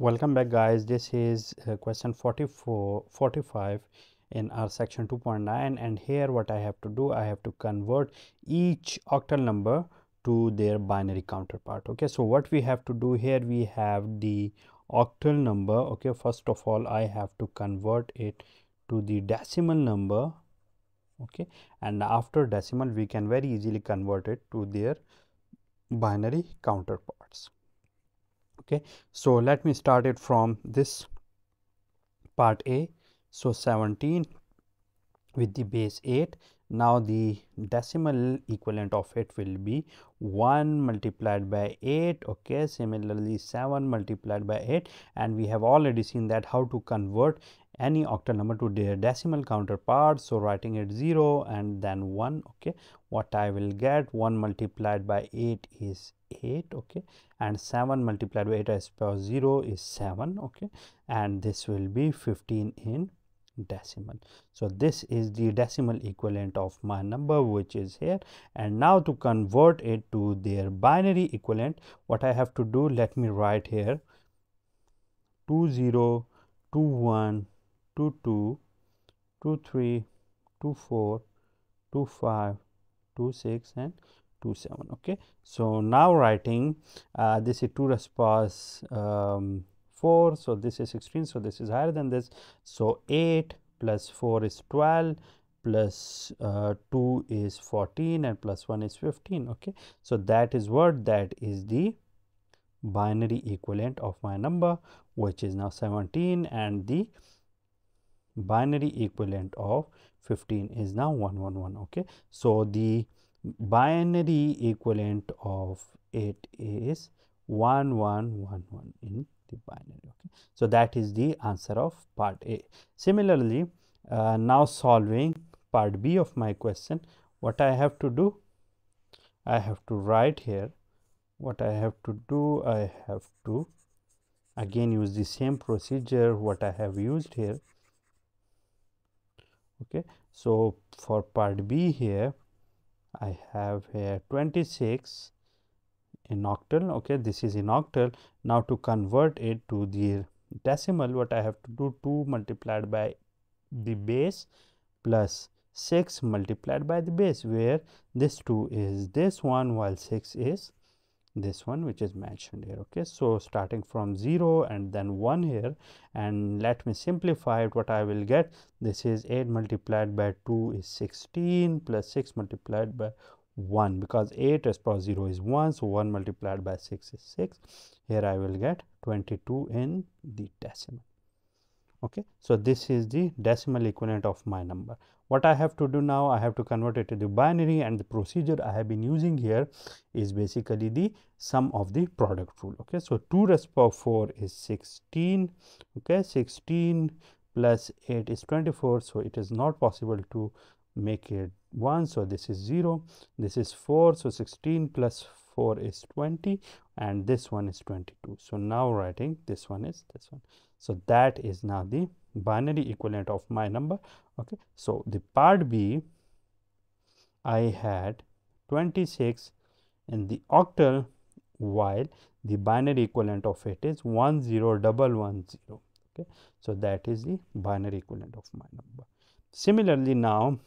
welcome back guys. This is uh, question 44 45 in our section 2.9 and here what i have to do i have to convert each octal number to their binary counterpart. Okay so what we have to do here we have the octal number. Okay first of all i have to convert it to the decimal number. Okay and after decimal we can very easily convert it to their binary counterparts okay so let me start it from this part a. So 17 with the base 8 now the decimal equivalent of it will be 1 multiplied by 8 okay similarly 7 multiplied by 8 and we have already seen that how to convert any octal number to their decimal counterpart so writing it 0 and then 1 okay. What i will get 1 multiplied by 8 is 8 okay. And 7 multiplied by 8 as per 0 is 7 okay. And this will be 15 in decimal. So this is the decimal equivalent of my number which is here. And now to convert it to their binary equivalent what i have to do let me write here 2 0 2 2 2 2 3 2 4 2 5 2 6 and 2 7 okay? So now writing uh, this is 2 response um, 4 so this is 16 so this is higher than this. So 8 plus 4 is 12 plus, uh, 2 is 14 and plus 1 is 15 okay? So that is what that is the binary equivalent of my number which is now 17 and the binary equivalent of 15 is now 111 okay? So the binary equivalent of it is 1111 in the binary okay? So that is the answer of part a. Similarly uh, now solving part b of my question what i have to do? I have to write here what i have to do i have to again use the same procedure what i have used here okay. So for part b here i have here 26 in octal. Okay. This is in octal. Now to convert it to the decimal what i have to do 2 multiplied by the base plus 6 multiplied by the base where this 2 is this one while 6 is this one which is mentioned here okay? So starting from 0 and then 1 here and let me simplify it what i will get. This is 8 multiplied by 2 is 16 plus 6 multiplied by 1 because 8 as per 0 is 1 so 1 multiplied by 6 is 6 here i will get 22 in the decimal okay so this is the decimal equivalent of my number. What i have to do now i have to convert it to the binary and the procedure i have been using here is basically the sum of the product rule. Okay so 2 raised to power 4 is 16 okay 16 plus 8 is 24 so it is not possible to make it 1 so this is 0 this is 4 so 16 plus 4 is 20 and this one is 22 so now writing this one is this one so that is now the binary equivalent of my number okay. So the part b i had 26 in the octal while the binary equivalent of it is 10110 okay. So that is the binary equivalent of my number. Similarly now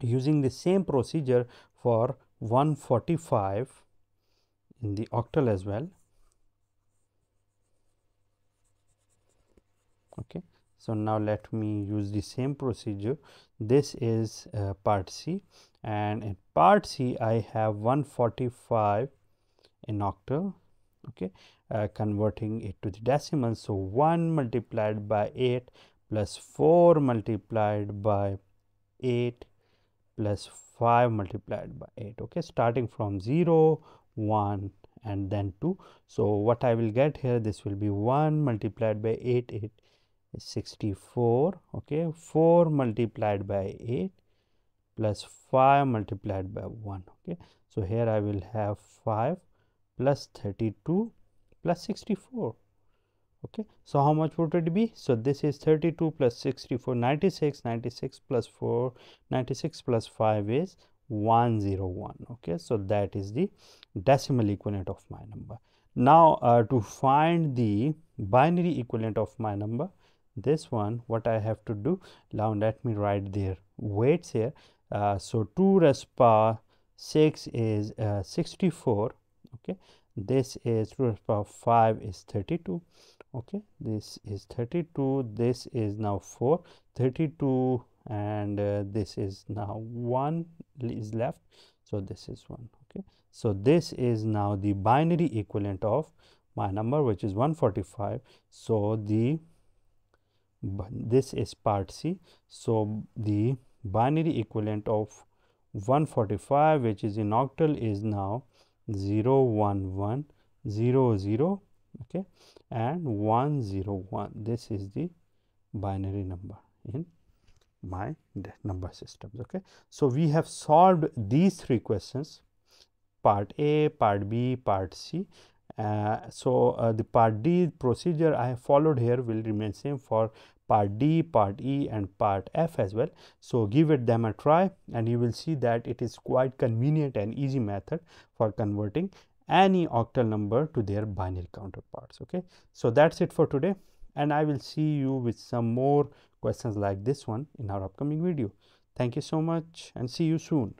using the same procedure for 145 in the octal as well okay. So now let me use the same procedure. This is uh, part c. And in part c i have 145 in octal okay uh, converting it to the decimal. So 1 multiplied by 8 plus 4 multiplied by 8 plus 5 multiplied by 8 okay starting from 0 1 and then 2 so what i will get here this will be 1 multiplied by 8 8 is 64 okay? 4 multiplied by 8 plus 5 multiplied by 1 okay? So here i will have 5 plus 32 plus 64 okay? So how much would it be? So this is 32 plus 64 96 96 plus 4 96 plus 5 is 101 okay? So that is the decimal equivalent of my number. Now uh, to find the binary equivalent of my number this one what I have to do now let me write their weights here uh, so 2 raised power 6 is uh, 64 okay? This is 2 raised power 5 is 32 okay? This is 32 this is now 4 32 and uh, this is now 1 is left so this is 1 okay? So this is now the binary equivalent of my number which is 145 so the this is part c. So the binary equivalent of 145 which is in octal is now 0 1 1 0 0 okay and 101 this is the binary number in my number systems okay? So we have solved these three questions part a part b part c so uh, the part d procedure i have followed here will remain same for part d part e and part f as well. So give it them a try and you will see that it is quite convenient and easy method for converting any octal number to their binary counterparts okay? So that's it for today and i will see you with some more questions like this one in our upcoming video. Thank you so much and see you soon